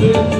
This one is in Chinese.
嗯。